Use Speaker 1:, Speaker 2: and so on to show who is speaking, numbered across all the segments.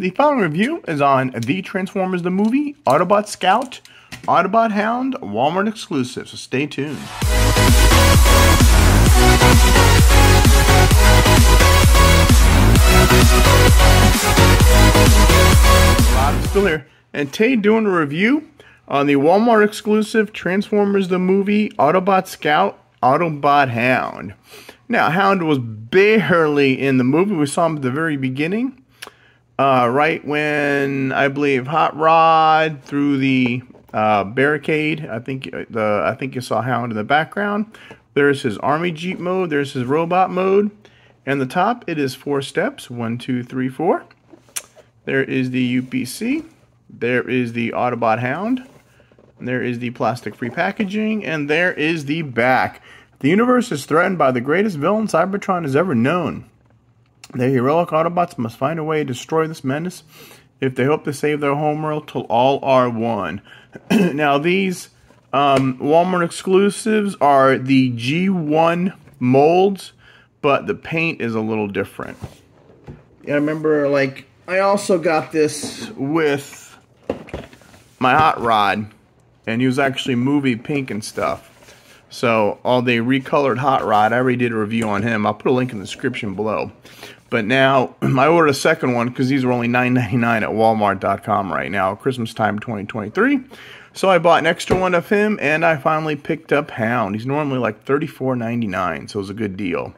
Speaker 1: The following review is on The Transformers the Movie, Autobot Scout, Autobot Hound, Walmart exclusive, so stay tuned. Still here. And today doing a review on the Walmart exclusive Transformers the Movie, Autobot Scout, Autobot Hound. Now, Hound was barely in the movie. We saw him at the very beginning, uh, right when I believe Hot Rod through the uh, barricade. I think uh, the I think you saw Hound in the background. There's his Army Jeep mode. There's his robot mode. And the top, it is four steps. One, two, three, four. There is the UPC. There is the Autobot Hound. There is the plastic-free packaging. And there is the back. The universe is threatened by the greatest villain Cybertron has ever known. The heroic Autobots must find a way to destroy this menace if they hope to save their homeworld till all are one. now, these um, Walmart exclusives are the G1 molds, but the paint is a little different. I remember, like, I also got this with my hot rod, and he was actually movie pink and stuff. So all the recolored hot rod, I already did a review on him. I'll put a link in the description below. But now I ordered a second one because these are only $9.99 at Walmart.com right now, Christmas time 2023. So I bought an extra one of him, and I finally picked up Hound. He's normally like $34.99, so it was a good deal.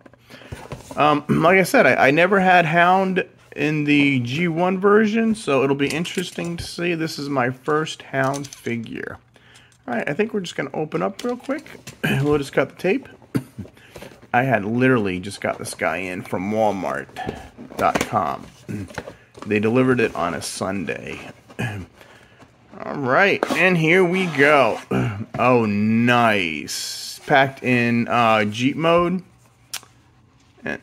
Speaker 1: Um, like I said, I, I never had Hound in the G1 version, so it'll be interesting to see. This is my first Hound figure. Alright, I think we're just going to open up real quick. we'll just cut the tape. I had literally just got this guy in from Walmart.com. They delivered it on a Sunday. Alright, and here we go. Oh, nice. Packed in uh, Jeep mode.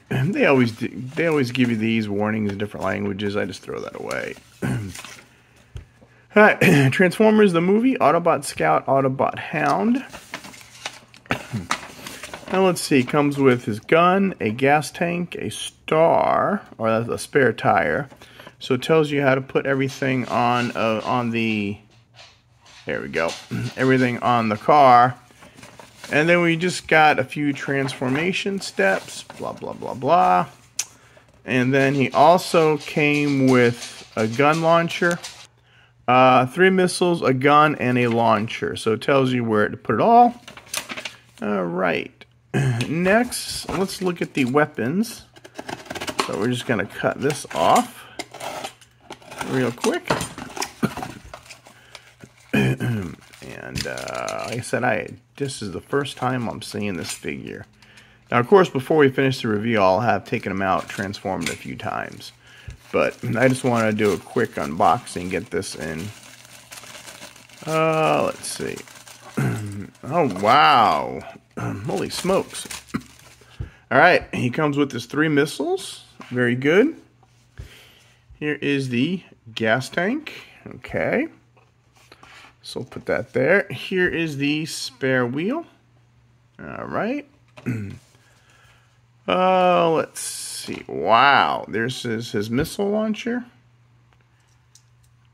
Speaker 1: And they always they always give you these warnings in different languages. I just throw that away. Alright, Transformers the movie, Autobot Scout, Autobot Hound. Now let's see, comes with his gun, a gas tank, a star, or a spare tire. So it tells you how to put everything on uh, on the, there we go, everything on the car. And then we just got a few transformation steps, blah, blah, blah, blah. And then he also came with a gun launcher uh, three missiles, a gun, and a launcher. So it tells you where to put it all. All right. Next, let's look at the weapons. So we're just going to cut this off real quick. and uh, like I said, I this is the first time I'm seeing this figure. Now, of course, before we finish the review, I'll have taken him out, transformed a few times. But I just want to do a quick unboxing, get this in. Uh, let's see. oh, wow. Holy smokes. All right, he comes with his three missiles. Very good. Here is the gas tank. Okay. So put that there. Here is the spare wheel. All right. uh, let's see. Wow, there's his, his missile launcher.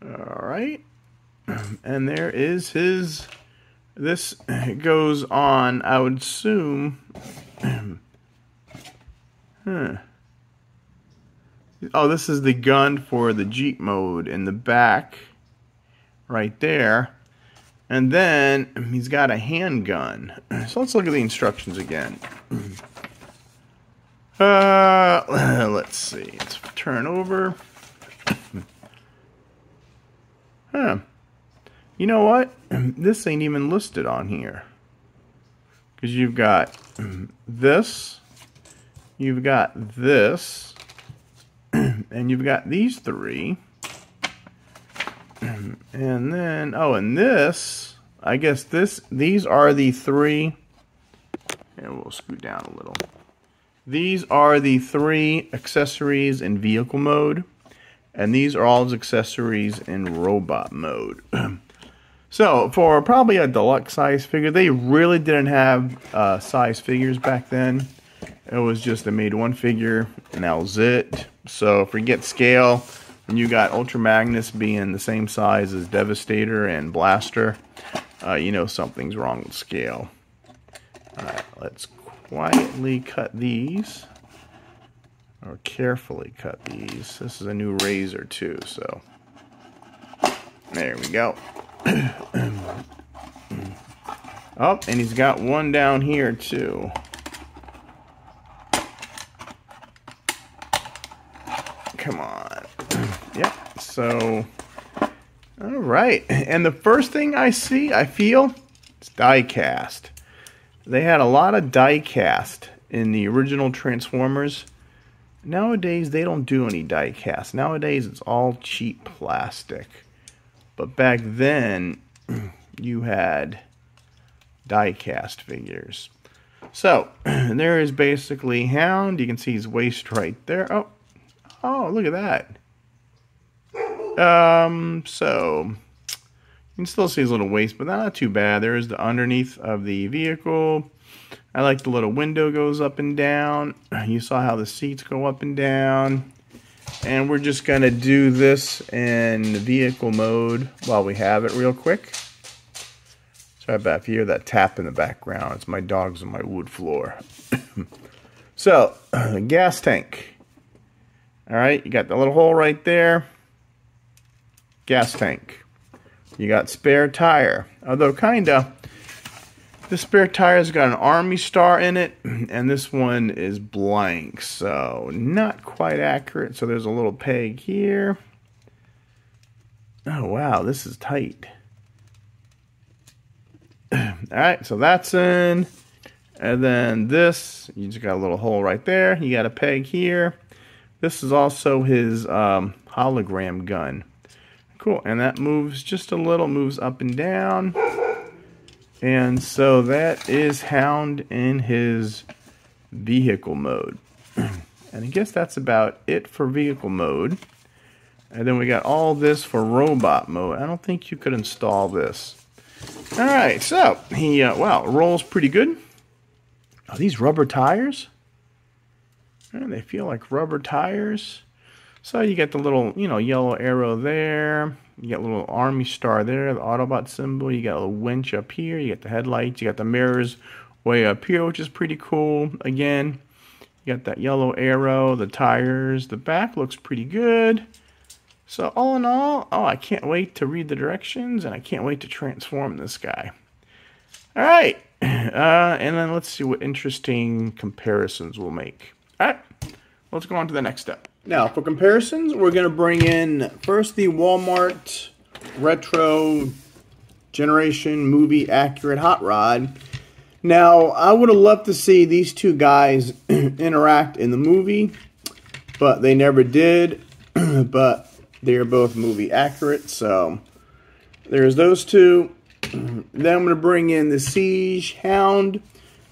Speaker 1: All right. And there is his. This goes on, I would assume. huh. Oh, this is the gun for the Jeep mode in the back. Right there. And then he's got a handgun. So let's look at the instructions again. Uh, let's see. Let's turn over. huh. You know what? This ain't even listed on here. Because you've got this, you've got this, and you've got these three. And then, oh, and this, I guess this, these are the three, and we'll scoot down a little. These are the three accessories in vehicle mode, and these are all accessories in robot mode. So, for probably a deluxe size figure, they really didn't have uh, size figures back then. It was just they made one figure, and that was it. So, forget scale. and you got Ultra Magnus being the same size as Devastator and Blaster, uh, you know something's wrong with scale. Alright, let's quietly cut these. Or carefully cut these. This is a new razor too, so. There we go. Oh, and he's got one down here too. Come on. yep, so. Alright, and the first thing I see, I feel, it's die cast. They had a lot of die cast in the original Transformers. Nowadays, they don't do any die cast. Nowadays, it's all cheap plastic. But back then, you had die cast figures. So, there is basically Hound. You can see his waist right there. Oh, oh, look at that. Um, so, you can still see his little waist, but not too bad. There's the underneath of the vehicle. I like the little window goes up and down. You saw how the seats go up and down. And we're just to do this in vehicle mode while we have it real quick. Sorry about if you hear that tap in the background. It's my dogs on my wood floor. so, gas tank. Alright, you got the little hole right there. Gas tank. You got spare tire. Although, kinda, the spare tire's got an army star in it, and this one is blank, so not quite accurate. So there's a little peg here. Oh, wow, this is tight. Alright, so that's in. And then this, you just got a little hole right there. You got a peg here. This is also his um, hologram gun. Cool, and that moves just a little, moves up and down. And so that is Hound in his vehicle mode. and I guess that's about it for vehicle mode. And then we got all this for robot mode. I don't think you could install this. Alright, so he, uh, rolls pretty good. Are these rubber tires? Yeah, they feel like rubber tires. So you get the little, you know, yellow arrow there. You got a little army star there, the Autobot symbol. You got a winch up here. You got the headlights. You got the mirrors way up here, which is pretty cool. Again, you got that yellow arrow, the tires. The back looks pretty good. So all in all, oh, I can't wait to read the directions, and I can't wait to transform this guy. All right, uh, and then let's see what interesting comparisons we'll make. All right, let's go on to the next step. Now, for comparisons, we're going to bring in first the Walmart Retro Generation Movie Accurate Hot Rod. Now, I would have loved to see these two guys interact in the movie, but they never did. but they are both movie accurate, so there's those two. then I'm going to bring in the Siege Hound.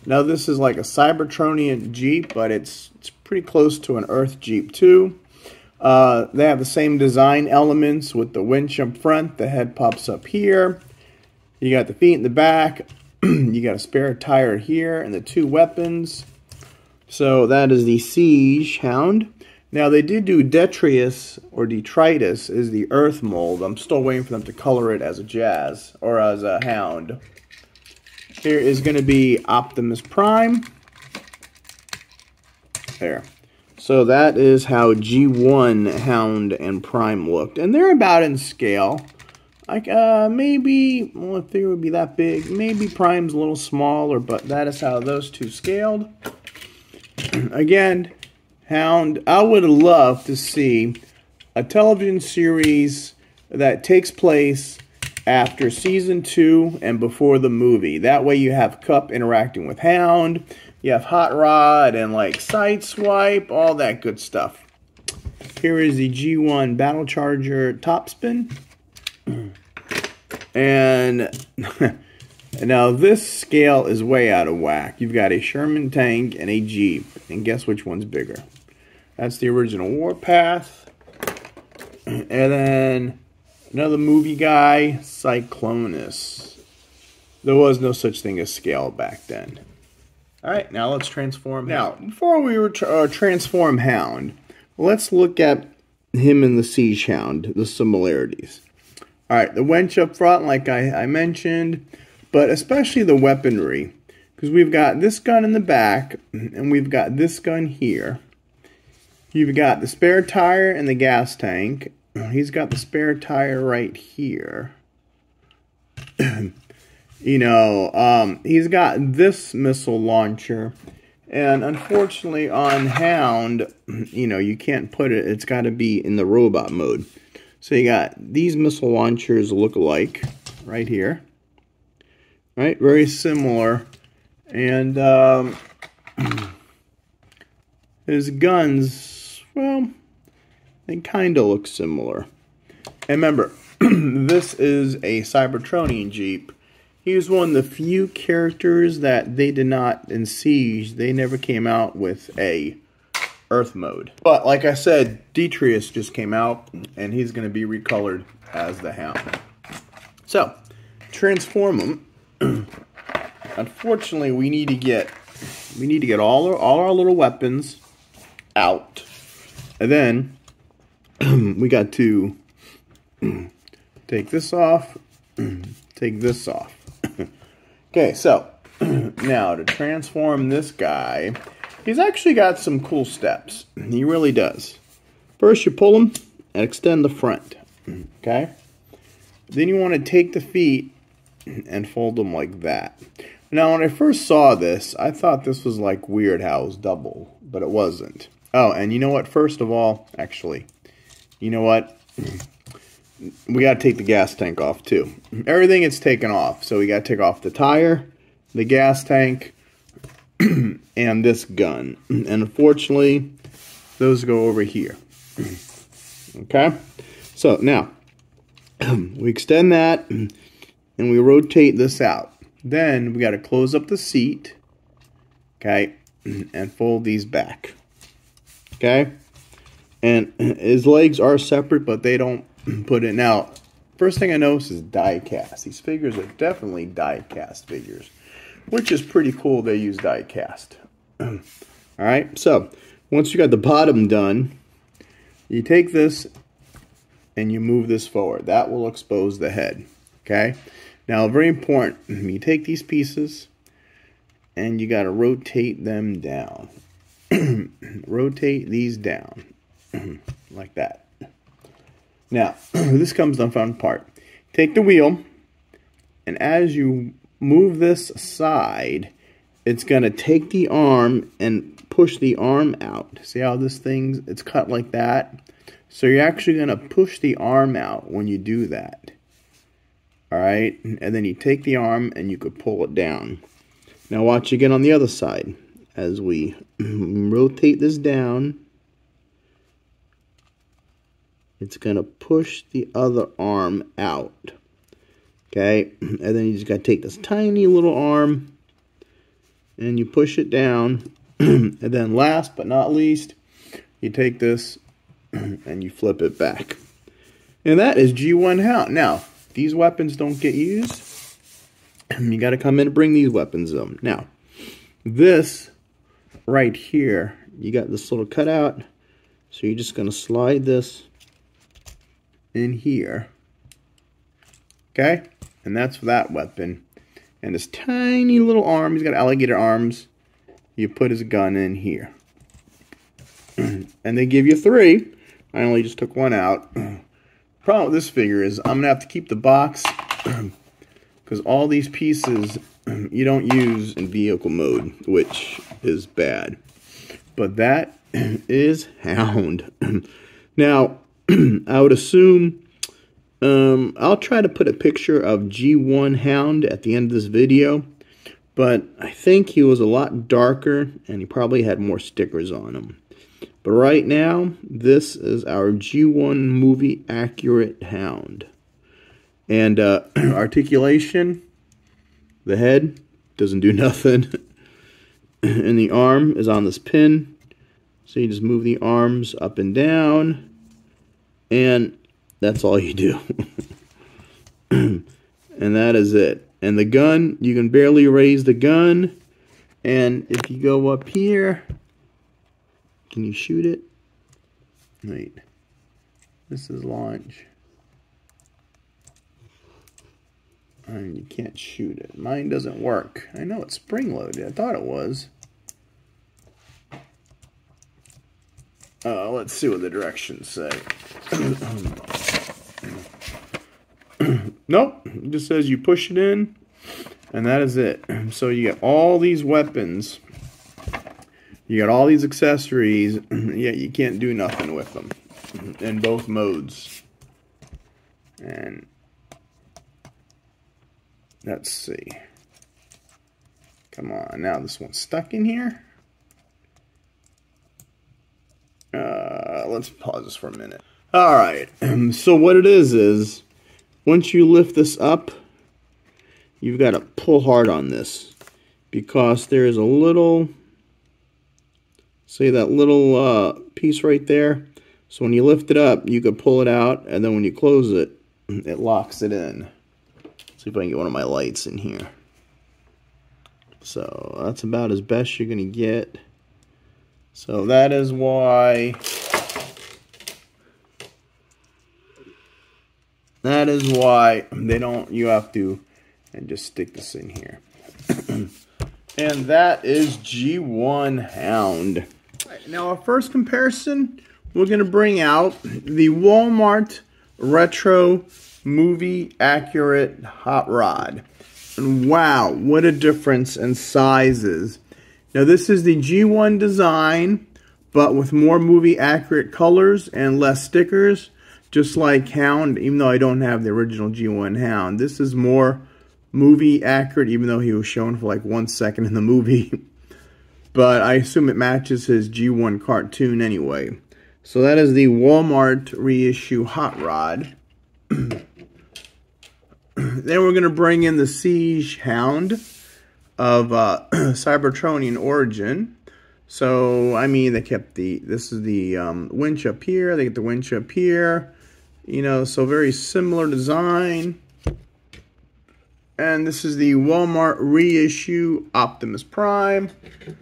Speaker 1: Now, this is like a Cybertronian Jeep, but it's, it's pretty close to an Earth Jeep too. Uh, they have the same design elements with the winch up front. The head pops up here. You got the feet in the back. you got a spare tire here and the two weapons. So that is the Siege Hound. Now they did do Detritus or Detritus is the Earth mold. I'm still waiting for them to color it as a Jazz or as a Hound. Here is going to be Optimus Prime. There. So that is how G1 Hound and Prime looked. And they're about in scale. Like, uh, maybe, well, if they would be that big, maybe Prime's a little smaller, but that is how those two scaled. Again, Hound, I would love to see a television series that takes place after season two and before the movie. That way you have Kup interacting with Hound, you have Hot Rod and like Sideswipe, all that good stuff. Here is the G1 Battle Charger Topspin. And now this scale is way out of whack. You've got a Sherman tank and a Jeep. And guess which one's bigger? That's the original Warpath. And then another movie guy, Cyclonus. There was no such thing as scale back then. All right, now let's transform. Now, before we uh, transform Hound, let's look at him and the Siege Hound, the similarities. All right, the wench up front, like I, I mentioned, but especially the weaponry, because we've got this gun in the back, and we've got this gun here. You've got the spare tire and the gas tank. He's got the spare tire right here. you know, um, he's got this missile launcher. And unfortunately on Hound, you know, you can't put it, it's got to be in the robot mode. So you got these missile launchers look alike right here. Right, very similar. And um, his guns, well, they kind of look similar. And remember, this is a Cybertronian Jeep. He was one of the few characters that they did not, in Siege, they never came out with a Earth mode. But like I said, Detritus just came out, and he's going to be recolored as the Hound. So, transform him. Unfortunately, we need to get we need to get all our, all our little weapons out, and then we got to take this off, take this off. Okay, so now to transform this guy He's actually got some cool steps. He really does. First, you pull him and extend the front. Okay? Then you want to take the feet and fold them like that. Now, when I first saw this, I thought this was like weird how it was double, but it wasn't. Oh, and you know what? First of all, actually, you know what? We got to take the gas tank off too. Everything is taken off. So we got to take off the tire, the gas tank, and this gun. And unfortunately, those go over here. okay? So now, we extend that and we rotate this out. Then we got to close up the seat, okay, and fold these back. Okay? And his legs are separate, but they don't put it. Now, first thing I notice is die cast. These figures are definitely die cast figures which is pretty cool they use die cast. All right, so once you got the bottom done, you take this and you move this forward. That will expose the head, okay? Now, very important, you take these pieces and you got to rotate them down. rotate these down like that. Now, this comes the fun part. Take the wheel, and as you move this aside, it's going to take the arm and push the arm out. See how this thing's, it's cut like that? So you're actually going to push the arm out when you do that. Alright, and then you take the arm and you could pull it down. Now watch again on the other side. As we rotate this down, it's going to push the other arm out. Okay, and then you just got to take this tiny little arm and you push it down. and then last but not least, you take this and you flip it back. And that is G1 Hound. Now, these weapons don't get used. You got to come in and bring these weapons in. Now, this right here, you got this little cutout. So you're just going to slide this in here. Okay? And that's that weapon. And his tiny little arm, he's got alligator arms. You put his gun in here. and they give you three. I only just took one out. Problem with this figure is I'm going to have to keep the box because all these pieces you don't use in vehicle mode, which is bad. But that is Hound. now, I would assume um, I'll try to put a picture of G1 Hound at the end of this video, but I think he was a lot darker and he probably had more stickers on him. But right now, this is our G1 movie accurate Hound. And uh, articulation, the head doesn't do nothing. and the arm is on this pin. So you just move the arms up and down. And that's all you do. and that is it. And the gun, you can barely raise the gun. And if you go up here, can you shoot it? Wait. This is launch. And you can't shoot it. Mine doesn't work. I know it's spring loaded. I thought it was. Uh, let's see what the directions say. nope. It just says you push it in, and that is it. So you get all these weapons. You got all these accessories, yet you can't do nothing with them in both modes. And let's see. Come on, now this one's stuck in here. Uh, let's pause this for a minute. All right, so what it is is, once you lift this up, you've got to pull hard on this because there's a little, say that little uh, piece right there. So when you lift it up, you can pull it out, and then when you close it, it locks it in. Let's see if I can get one of my lights in here. So that's about as best you're going to get. So that is why that is why they don't you have to and just stick this in here. and that is G1 Hound. Now our first comparison, we're going to bring out the Walmart Retro Movie Accurate Hot Rod. And wow, what a difference in sizes. Now this is the G1 design, but with more movie accurate colors and less stickers, just like Hound, even though I don't have the original G1 Hound. This is more movie accurate, even though he was shown for like one second in the movie. but I assume it matches his G1 cartoon anyway. So that is the Walmart reissue Hot Rod. then we're going to bring in the Siege Hound of uh, Cybertronian origin. So, I mean, they kept the, this is the um, winch up here, they get the winch up here, you know, so very similar design. And this is the Walmart reissue Optimus Prime.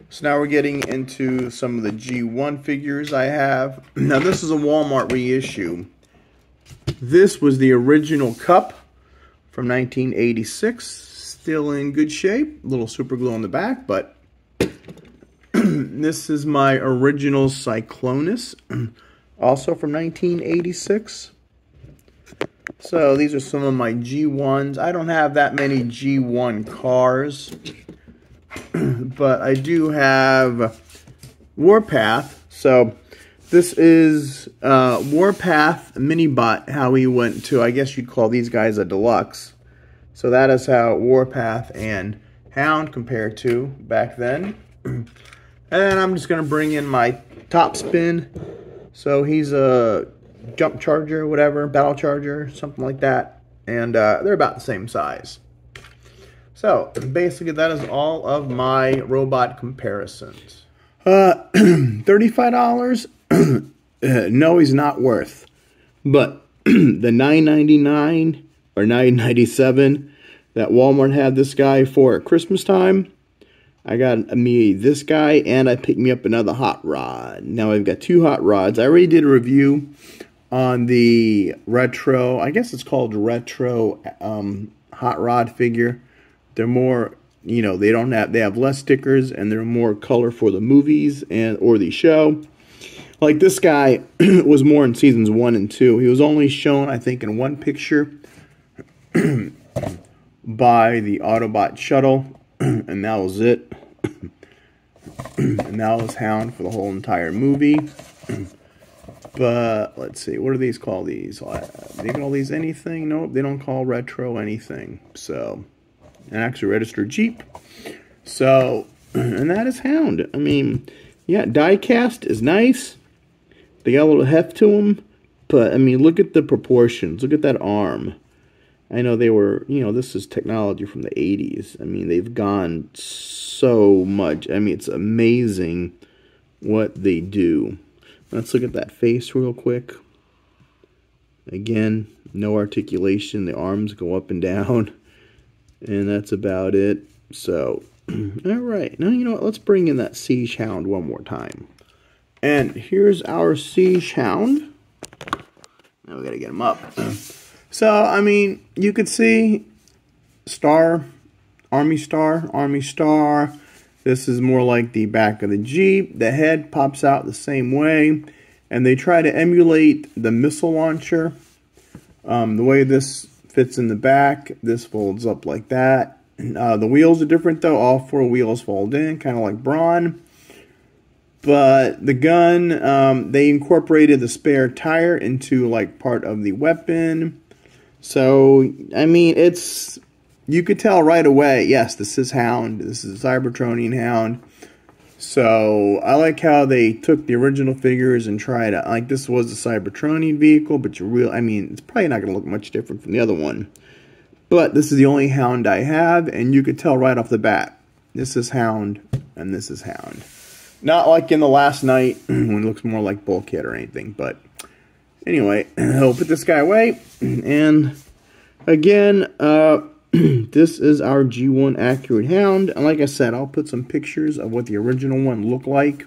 Speaker 1: So now we're getting into some of the G1 figures I have. Now this is a Walmart reissue. This was the original Kup from 1986 still in good shape. A little super glue on the back, but this is my original Cyclonus, also from 1986. So these are some of my G1s. I don't have that many G1 cars, but I do have Warpath. So this is uh, Warpath Minibot, how he went to, I guess you'd call these guys a deluxe. So that is how Warpath and Hound compared to back then. and I'm just going to bring in my Topspin. So he's a jump charger, whatever, battle charger, something like that. And uh, they're about the same size. So basically that is all of my robot comparisons. Uh, $35? no, he's not worth. But the $9.99 or 997 that Walmart had this guy for at Christmas time. I got me this guy and I picked me up another hot rod. Now I've got two hot rods. I already did a review on the retro, I guess it's called retro um, hot rod figure. They're more, you know, they don't have, they have less stickers and they're more color for the movies and or the show. Like this guy was more in seasons one and two. He was only shown, I think, in one picture by the Autobot shuttle, and that was it. and that was Hound for the whole entire movie. but let's see, what do these call these? Uh, they call these anything? Nope, they don't call retro anything. So, and actually registered Jeep. So, and that is Hound. I mean, yeah, diecast is nice. They got a little heft to them. But, I mean, look at the proportions. Look at that arm. I know they were, you know, this is technology from the 80s. I mean, they've gone so much. I mean, it's amazing what they do. Let's look at that face real quick. Again, no articulation. The arms go up and down. And that's about it. So, all right. Now, you know what? Let's bring in that Siege Hound one more time. And here's our Siege Hound. Now we gotta get him up. So, I mean, you could see Star, Army Star, Army Star. This is more like the back of the Jeep. The head pops out the same way. And they try to emulate the missile launcher. Um, the way this fits in the back, this folds up like that. Uh, the wheels are different though. All four wheels fold in, kind of like Brawn. But the gun, um, they incorporated the spare tire into like part of the weapon. So, I mean, it's, you could tell right away, yes, this is Hound. This is a Cybertronian Hound. So, I like how they took the original figures and tried to, like, this was a Cybertronian vehicle, but you real, I mean, it's probably not going to look much different from the other one. But this is the only Hound I have, and you could tell right off the bat, this is Hound, and this is Hound. Not like in the Last Knight, when it looks more like Bulkhead or anything, but anyway, I'll put this guy away, and again, uh, this is our G1 Accurate Hound, and like I said, I'll put some pictures of what the original one looked like.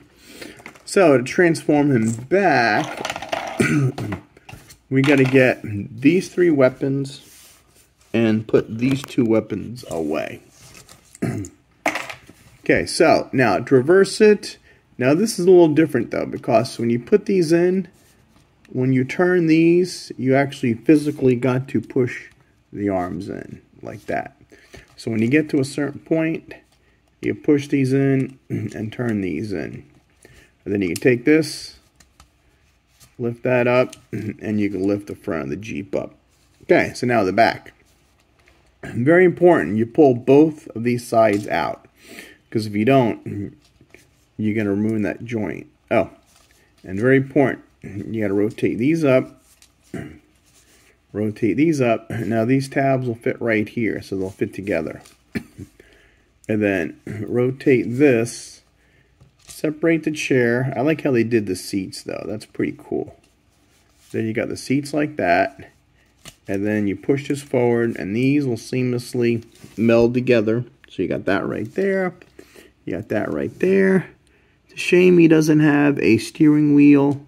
Speaker 1: So, to transform him back, we got to get these three weapons and put these two weapons away. okay, so now to reverse it, now this is a little different though because when you put these in, when you turn these, you actually physically got to push the arms in like that. So when you get to a certain point, you push these in and turn these in. And then you can take this, lift that up, and you can lift the front of the Jeep up. Okay, so now the back. Very important, you pull both of these sides out. Because if you don't, you're going to ruin that joint. Oh, and very important, you got to rotate these up. rotate these up. Now these tabs will fit right here, so they'll fit together. and then rotate this. Separate the chair. I like how they did the seats, though. That's pretty cool. Then you got the seats like that and then you push this forward and these will seamlessly meld together so you got that right there you got that right there it's a shame he doesn't have a steering wheel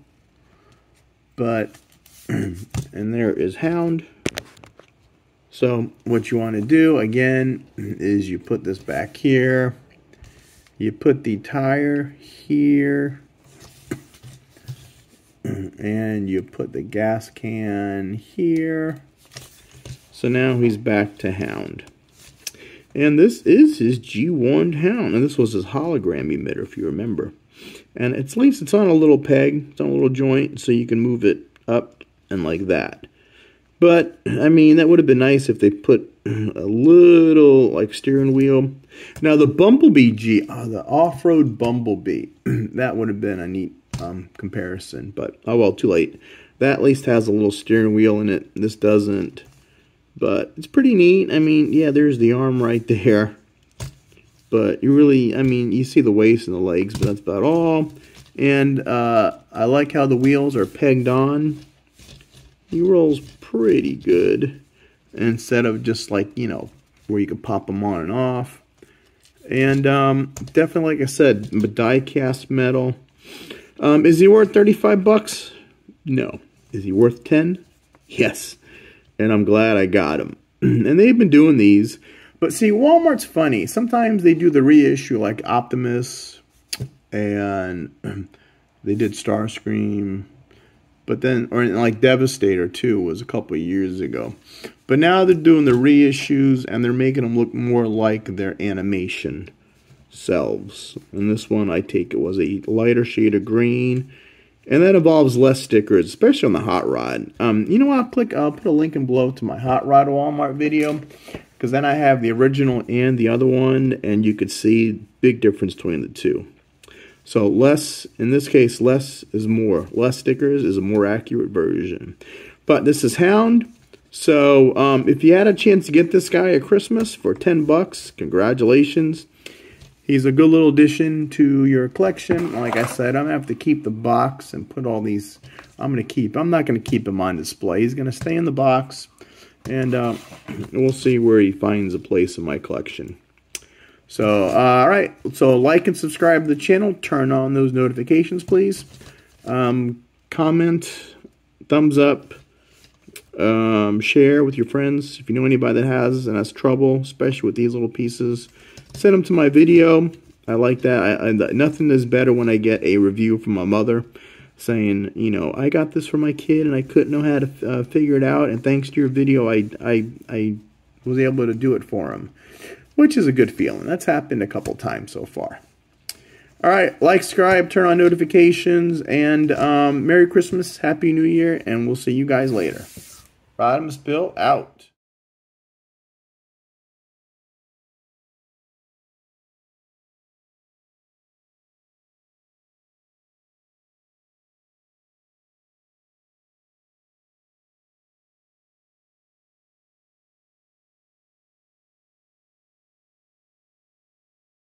Speaker 1: but and there is hound so what you want to do again is you put this back here you put the tire here and you put the gas can here. So now he's back to Hound. And this is his G1 Hound. And this was his hologram emitter, if you remember. And at least it's on a little peg. It's on a little joint, so you can move it up and like that. But, I mean, that would have been nice if they put a little, like, steering wheel. Now, the Bumblebee G, uh, the off-road Bumblebee, that would have been a neat um, comparison. But, oh well, too late. That at least has a little steering wheel in it. This doesn't. But it's pretty neat. I mean, yeah, there's the arm right there. But you really, I mean, you see the waist and the legs, but that's about all. And uh, I like how the wheels are pegged on. He rolls pretty good. Instead of just like, you know, where you can pop them on and off. And um, definitely, like I said, die cast metal. Um, is he worth 35 bucks? No. Is he worth 10? Yes. And I'm glad I got him. and they've been doing these. But see, Walmart's funny. Sometimes they do the reissue like Optimus and they did Starscream. But then, or like Devastator too, was a couple years ago. But now they're doing the reissues and they're making them look more like their animation selves. And this one, I take it was a lighter shade of green. And that involves less stickers, especially on the hot rod. Um, you know what? I'll click. I'll put a link in below to my hot rod Walmart video, because then I have the original and the other one, and you could see big difference between the two. So less, in this case, less is more. Less stickers is a more accurate version. But this is Hound. So um, if you had a chance to get this guy at Christmas for 10 bucks, congratulations. He's a good little addition to your collection. Like I said, I'm going to have to keep the box and put all these... I'm going to keep... I'm not going to keep him on display. He's going to stay in the box. And uh, we'll see where he finds a place in my collection. So, uh, all right. So, like and subscribe to the channel. Turn on those notifications, please. Um, comment, thumbs up, Um, share with your friends if you know anybody that has and has trouble, especially with these little pieces. Send them to my video. I like that. I, I, nothing is better when I get a review from my mother saying, you know, I got this for my kid and I couldn't know how to uh, figure it out, and thanks to your video, I, I, I was able to do it for him, which is a good feeling. That's happened a couple times so far. All right, like, subscribe, turn on notifications, and um, Merry Christmas, Happy New Year, and we'll see you guys later. Rodimus Bill out.